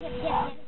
เก็บเก็บเก็บ